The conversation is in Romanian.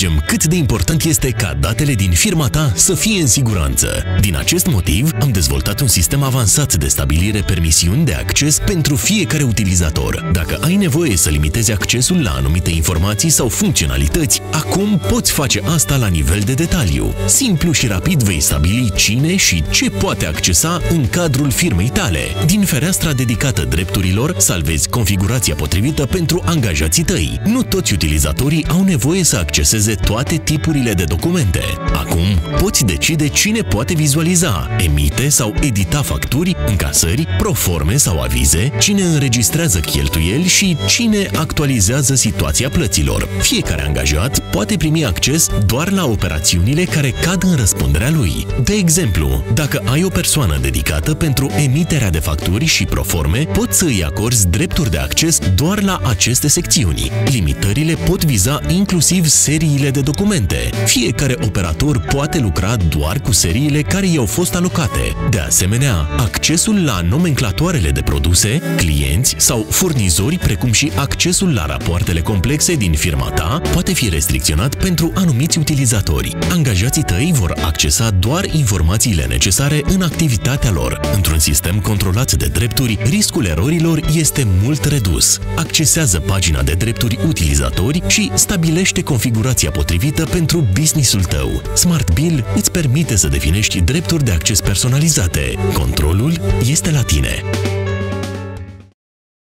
înțelegem cât de important este ca datele din firma ta să fie în siguranță. Din acest motiv, am dezvoltat un sistem avansat de stabilire permisiuni de acces pentru fiecare utilizator. Dacă ai nevoie să limitezi accesul la anumite informații sau funcționalități, acum poți face asta la nivel de detaliu. Simplu și rapid vei stabili cine și ce poate accesa în cadrul firmei tale. Din fereastra dedicată drepturilor, salvezi configurația potrivită pentru angajații tăi. Nu toți utilizatorii au nevoie să acceseze toate tipurile de documente. Acum, poți decide cine poate vizualiza, emite sau edita facturi, încasări, proforme sau avize, cine înregistrează cheltuieli și cine actualizează situația plăților. Fiecare angajat poate primi acces doar la operațiunile care cad în răspunderea lui. De exemplu, dacă ai o persoană dedicată pentru emiterea de facturi și proforme, poți să îi acorzi drepturi de acces doar la aceste secțiuni. Limitările pot viza inclusiv seriile de documente. Fiecare operator poate lucra doar cu seriile care i-au fost alocate. De asemenea, accesul la nomenclatoarele de produse, clienți sau furnizori, precum și accesul la rapoartele complexe din firma ta, poate fi restricționat pentru anumiți utilizatori. Angajații tăi vor accesa doar informațiile necesare în activitatea lor. Într-un sistem controlat de drepturi, riscul erorilor este mult redus. Accesează pagina de drepturi utilizatori și stabilește configurația potrivită pentru businessul tău. Smart Bill îți permite să definești drepturi de acces personalizate. Controlul este la tine.